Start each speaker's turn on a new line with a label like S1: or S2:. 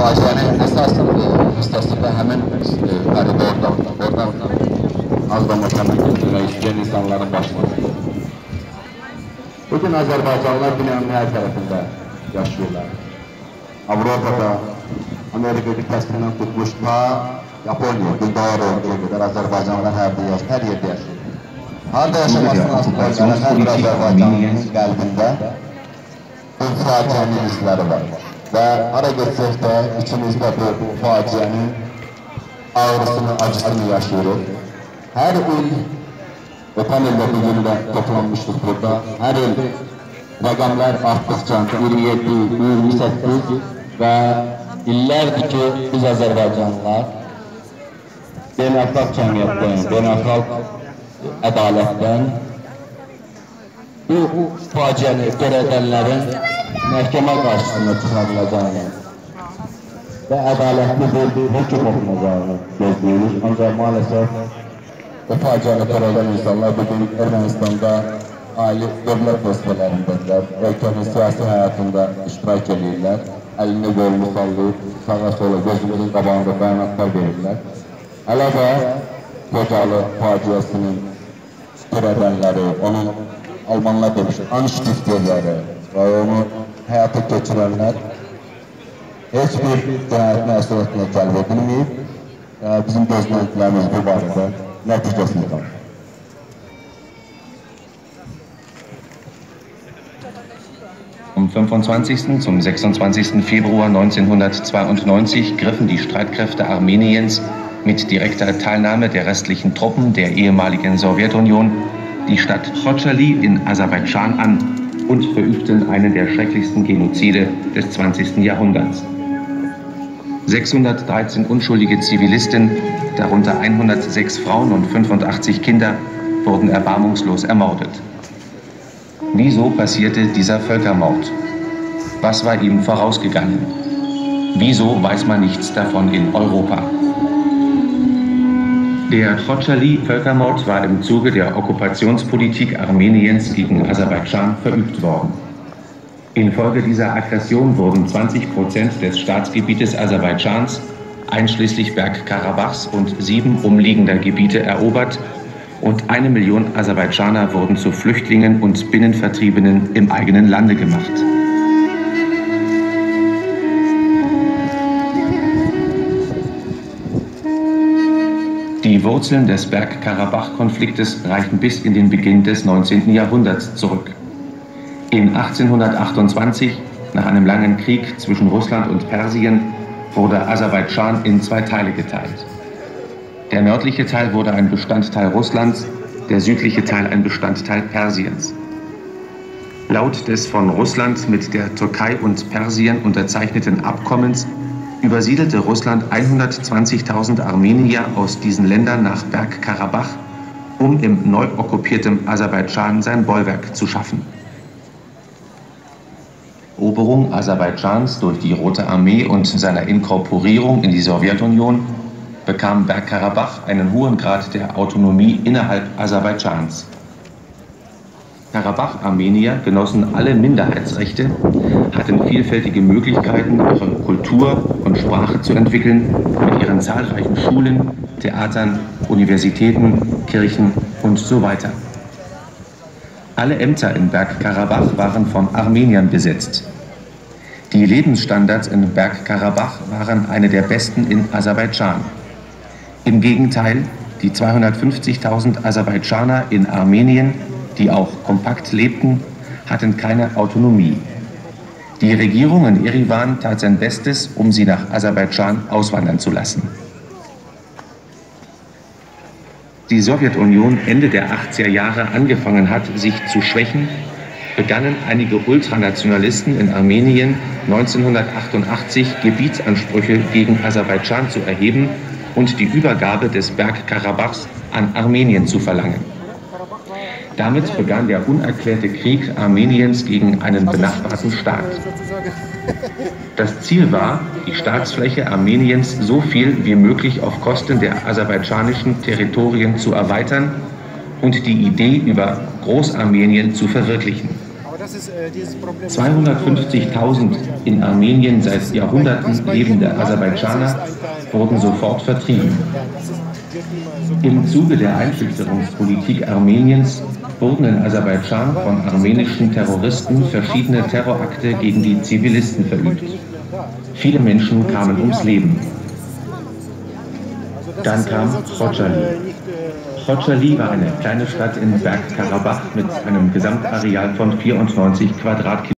S1: faciənin əsas hissəsində həmin koridordan, oradan Ağdamı təmin etdirmək istəyən insanların başlanır. Bugün Azərbaycanlılar dünyanın hər tərəfində yaşayırlar. Avropada, Amerika qitəsindən tutmuş ta Yaponiya, Bulqariya qədər Azərbaycanlılar hər, yaşayır, hər yerdə yaşayır. Harada yaşamasına aslında hər bir Azərbaycanlının qəlbində bu faciənin izləri var. ve hareket de içimizde bu facianın ağrısını, acısını yaşıyoruz. Her il, öten ilde bir günde toplanmıştık burada. Her il rakamlar arttıkça 27, 28 ve illerdi ki biz Azerbaycanlılar beynəlxalq cəmiyyətdən, beynəlxalq ədalətdən bu faciəni törədənlərin məhkəmə qarşısına çıxarılacağını və ədalətli bir hökum oxunacağını gözləyirik. Ancaq maalesef bu faciəni törədən insanlar bugün Ermənistanda ali dövlət vəzifələrindədirlər, ölkənin siyasi həyatında iştirak edirlər, əlini qolunu sallayıb, sağa sola gözümüzün qabağında bəyanatlar verirlər. Hələ də Qocalı faciəsinin törədənləri, onun Almanlar demiş, anstifterləri və onu həyata keçirənlər heç bir cinayət məsuliyyətinə cəlb edilməyib. Bizim gözləntilərimiz bu barədə nəticəsini qalır.
S2: Vom 25. zum 26. Februar 1992 griffen die Streitkräfte Armeniens mit direkter Teilnahme der restlichen Truppen der ehemaligen Sowjetunion die Stadt Khochaly in Aserbaidschan an und verübten einen der schrecklichsten Genozide des 20. Jahrhunderts. 613 unschuldige Zivilisten, darunter 106 Frauen und 85 Kinder, wurden erbarmungslos ermordet. Wieso passierte dieser Völkermord? Was war ihm vorausgegangen? Wieso weiß man nichts davon in Europa? Der Khochaly-Völkermord war im Zuge der Okkupationspolitik Armeniens gegen Aserbaidschan verübt worden. Infolge dieser Aggression wurden 20 Prozent des Staatsgebietes Aserbaidschans, einschließlich Bergkarabachs und sieben umliegender Gebiete erobert und eine Million Aserbaidschaner wurden zu Flüchtlingen und Binnenvertriebenen im eigenen Lande gemacht. Die Wurzeln des Bergkarabach-Konfliktes reichen bis in den Beginn des 19. Jahrhunderts zurück. In 1828, nach einem langen Krieg zwischen Russland und Persien, wurde Aserbaidschan in zwei Teile geteilt. Der nördliche Teil wurde ein Bestandteil Russlands, der südliche Teil ein Bestandteil Persiens. Laut des von Russland mit der Türkei und Persien unterzeichneten Abkommens übersiedelte Russland 120.000 Armenier aus diesen Ländern nach Bergkarabach, um im neu okkupierten Aserbaidschan sein Bollwerk zu schaffen. Eroberung Aserbaidschans durch die Rote Armee und seiner Inkorporierung in die Sowjetunion bekam Bergkarabach einen hohen Grad der Autonomie innerhalb Aserbaidschans. Karabach-Armenier genossen alle Minderheitsrechte, hatten vielfältige Möglichkeiten, ihre Kultur und Sprache zu entwickeln, mit ihren zahlreichen Schulen, Theatern, Universitäten, Kirchen und so weiter. Alle Ämter in Bergkarabach waren von Armeniern besetzt. Die Lebensstandards in Bergkarabach waren eine der besten in Aserbaidschan. Im Gegenteil, die 250.000 Aserbaidschaner in Armenien die auch kompakt lebten, hatten keine Autonomie. Die Regierung in Erivan tat sein Bestes, um sie nach Aserbaidschan auswandern zu lassen. Die Sowjetunion Ende der 80er Jahre angefangen hat, sich zu schwächen, begannen einige Ultranationalisten in Armenien 1988 Gebietsansprüche gegen Aserbaidschan zu erheben und die Übergabe des Bergkarabachs an Armenien zu verlangen. Damit begann der unerklärte Krieg Armeniens gegen einen benachbarten Staat. Das Ziel war, die Staatsfläche Armeniens so viel wie möglich auf Kosten der aserbaidschanischen Territorien zu erweitern und die Idee über Großarmenien zu verwirklichen. 250.000 in Armenien seit Jahrhunderten lebende Aserbaidschaner wurden sofort vertrieben. Im Zuge der Einschüchterungspolitik Armeniens wurden in Aserbaidschan von armenischen Terroristen verschiedene Terrorakte gegen die Zivilisten verübt. Viele Menschen kamen ums Leben. Dann kam Khojaly. Khojaly war eine kleine Stadt in Bergkarabach mit einem Gesamtareal von 94 Quadratkilometern.